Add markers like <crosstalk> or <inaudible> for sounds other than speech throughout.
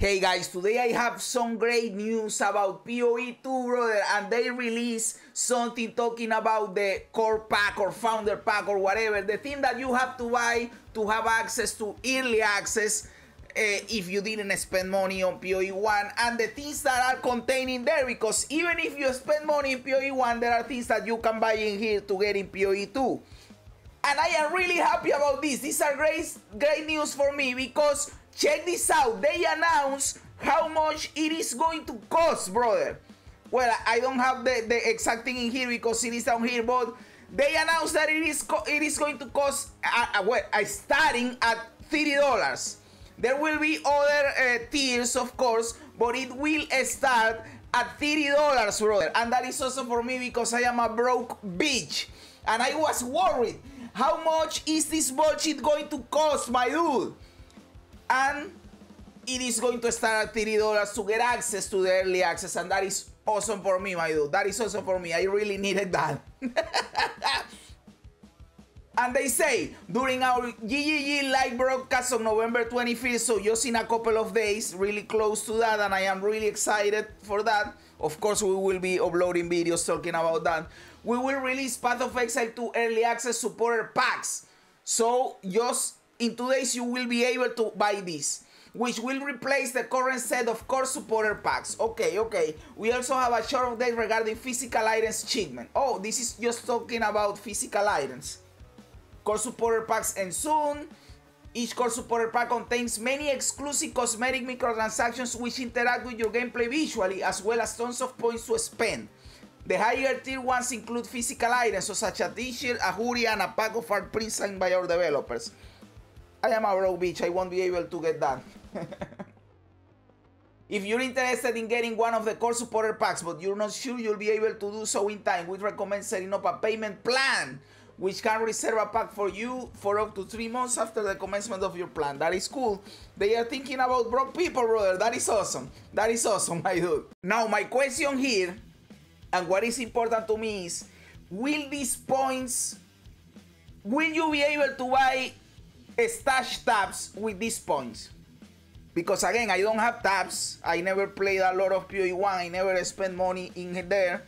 Hey guys, today I have some great news about PoE2 brother and they release something talking about the core pack or founder pack or whatever. The thing that you have to buy to have access to early access uh, if you didn't spend money on PoE1 and the things that are contained in there because even if you spend money in PoE1 there are things that you can buy in here to get in PoE2. And I am really happy about this. These are great, great news for me because check this out. They announced how much it is going to cost, brother. Well, I don't have the, the exact thing in here because it is down here, but they announced that it is it is going to cost uh, uh, well, uh, starting at thirty dollars. There will be other uh, tiers, of course, but it will start at thirty dollars, brother. And that is also for me because I am a broke bitch, and I was worried. How much is this bullshit going to cost, my dude? and it is going to start at $30 to get access to the early access and that is awesome for me my dude that is awesome for me. I really needed that <laughs> and they say during our GGG live broadcast on November 25th, so just in a couple of days, really close to that, and I am really excited for that. Of course, we will be uploading videos talking about that. We will release Path of Exile 2 early access supporter packs. So just in two days you will be able to buy this which will replace the current set of core supporter packs. Okay, okay. We also have a short update regarding physical items achievement. Oh, this is just talking about physical items. Core supporter packs and soon. Each core supporter pack contains many exclusive cosmetic microtransactions which interact with your gameplay visually as well as tons of points to spend. The higher tier ones include physical items such as a t-shirt, a hoodie, and a pack of art prints signed by our developers. I am a broke bitch. I won't be able to get that. <laughs> if you're interested in getting one of the core supporter packs, but you're not sure you'll be able to do so in time, we recommend setting up a payment plan which can reserve a pack for you for up to three months after the commencement of your plan. That is cool. They are thinking about broke people, brother. That is awesome. That is awesome, <laughs> my dude. Now, my question here, and what is important to me is, will these points, will you be able to buy stash tabs with these points. Because again, I don't have tabs. I never played a lot of PoE1. I never spent money in there.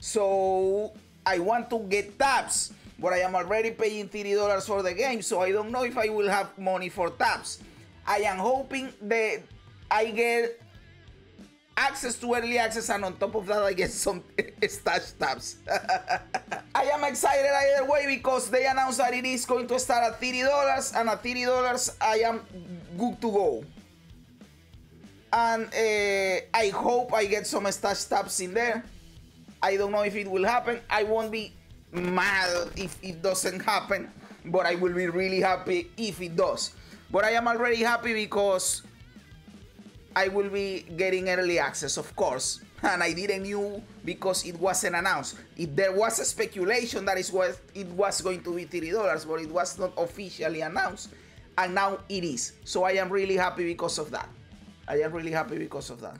So I want to get tabs. But I am already paying $30 for the game. So I don't know if I will have money for tabs. I am hoping that I get access to early access and on top of that I get some <laughs> stash tabs. <laughs> I am excited either way because they announced that it is going to start at $30 and at $30 I am good to go. And uh, I hope I get some stash tabs in there. I don't know if it will happen. I won't be mad if it doesn't happen, but I will be really happy if it does. But I am already happy because I will be getting early access, of course. And I didn't knew because it wasn't announced. If there was a speculation that is what it was going to be $30, but it was not officially announced. And now it is. So I am really happy because of that. I am really happy because of that.